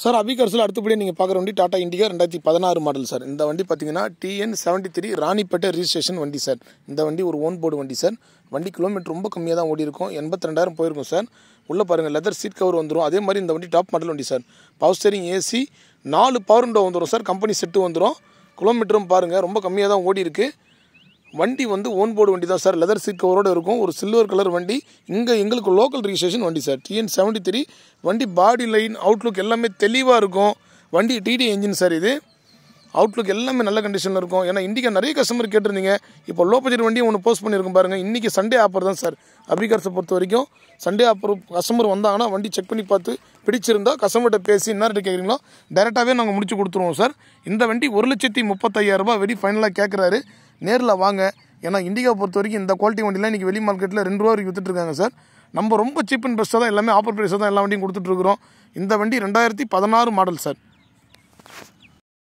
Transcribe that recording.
Sir அபிகர்ஸில் அடுத்தபடியாக நீங்கள் பார்க்குற வண்டி டாடா இண்டிகா ரெண்டாயிரத்தி பதினாறு மாடல் சார். இந்த வண்டி பார்த்தீங்கன்னா TN seventy three Ranipet registration வண்டி சார். இந்த வண்டி ஒரு ஓன் போர்டு வண்டி சார். வண்டி கிலோமீட்டர் ரொம்ப கம்மியாக தான் ஓடி இருக்கும் எண்பத்தி ரெண்டாயிரம் போயிருக்கும் சார். உள்ளே பாருங்கள் லெதர் சீட் கவர் வந்துடும் அதே மாதிரி இந்த வண்டி டாப் மாடல் வண்டி சார். பவர் ஸ்டேரிங் ஏசி நாலு பவர் விண்டோ வந்துடும் சார். கம்பெனி செட்டு வந்துடும் கிலோமீட்டரும் பாருங்கள் ரொம்ப கம்மியாக தான் ஓடி இருக்குது வண்டி வந்து ஓன் போர்டு வண்டி தான் சார் லெதர் சீட் கவரோடு இருக்கும். ஒரு சில்வர் கலர் வண்டி. இங்கே எங்களுக்கு லோக்கல் ரிஜிஸ்ட்ரேஷன் வண்டி சார் டிஎன் செவன்ட்டி த்ரீ வண்டி பாடி லைன் அவுட்லுக் எல்லாமே தெளிவாக இருக்கும். வண்டி டிடி என்ஜின் சார் இது. அவுட்லுக் எல்லாமே நல்ல கண்டிஷனில் இருக்கும். ஏன்னா இண்டிகா நிறைய கஸ்டமர் கேட்டிருந்தீங்க. இப்போ லோ பட்ஜெட் வண்டி ஒன்று போஸ்ட் பண்ணியிருக்கும் பாருங்கள் இன்றைக்கி சண்டே ஆஃபர் தான் சார். அப்ரிகர்ஸை பொறுத்த வரைக்கும் சண்டே ஆஃபர் கஸ்டமர் வந்தாங்கன்னா வண்டி செக் பண்ணி பார்த்து பிடிச்சிருந்தா கஸ்டமர்கிட்ட பேசி என்ன ரேட்டு கேட்குறீங்களோ டேரெக்டாகவே நாங்கள் முடிச்சு கொடுத்துருவோம் சார். இந்த வண்டி ஒரு லட்சத்தி முப்பத்தையாயிரரூபா வெடி ஃபைனலாக கேட்குறாரு நேரில் வாங்க. ஏன்னா இண்டிகா பொறுத்த வரைக்கும் இந்த குவாலிட்டி வண்டிலாம் இன்றைக்கி வெளி மார்க்கெட்டில் ரெண்டு ரூபா வரைக்கும் வித்துட்டு சார். நம்ம ரொம்ப சீப் அண்ட் பெஸ்ட்டாக தான் எல்லாமே ஆஃபர் ப்ரைஸாக தான் எல்லா வண்டியும் கொடுத்துட்ருக்குறோம் இந்த வண்டி ரெண்டாயிரத்தி பதினாறு மாடல் சார்.